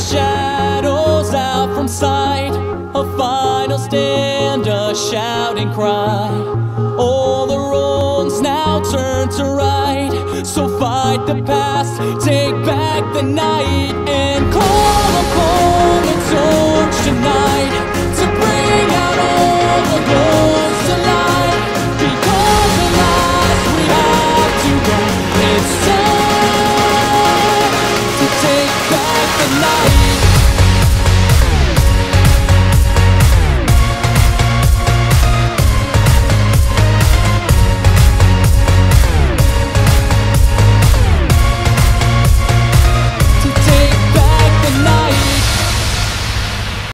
shadows out from sight. A final stand, a shouting cry. All the wrongs now turn to right. So fight the past, take back the night,